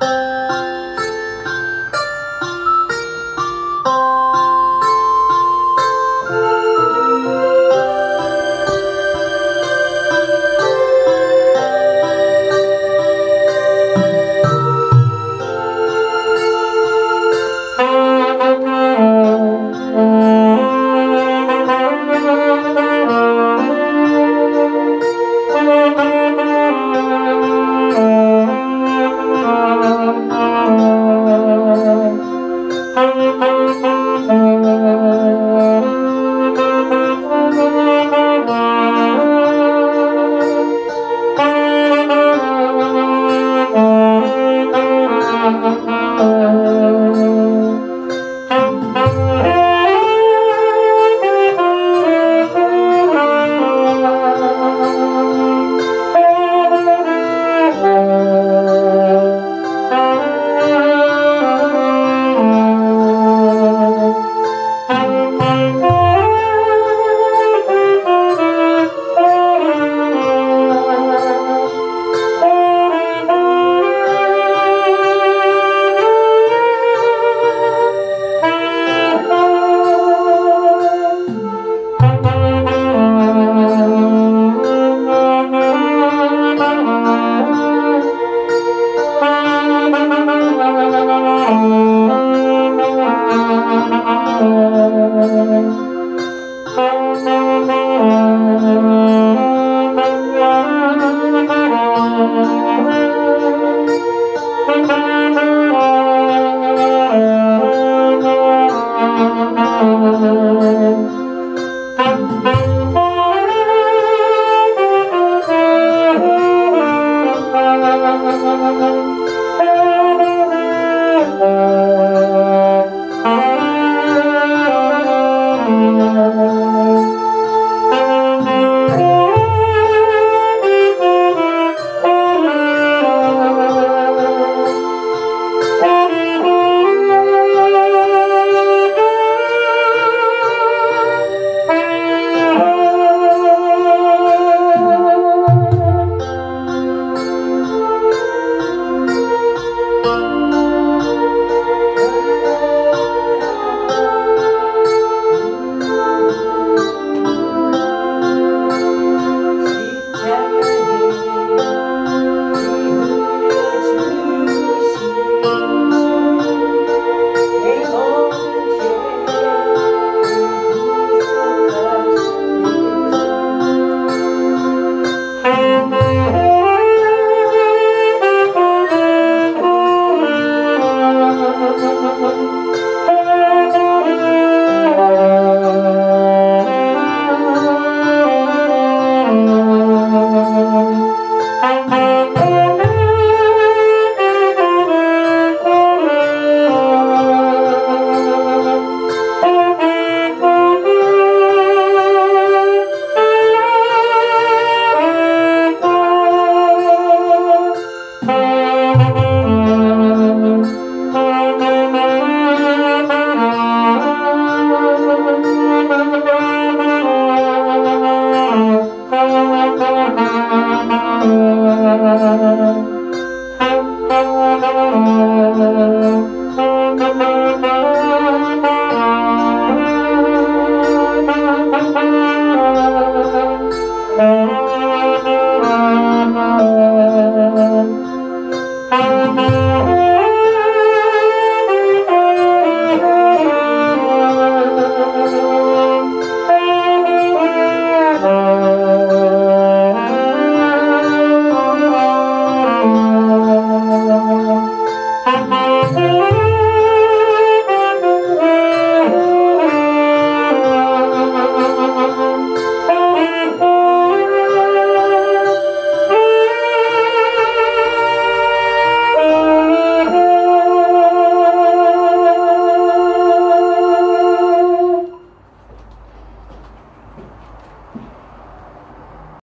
Bye. You.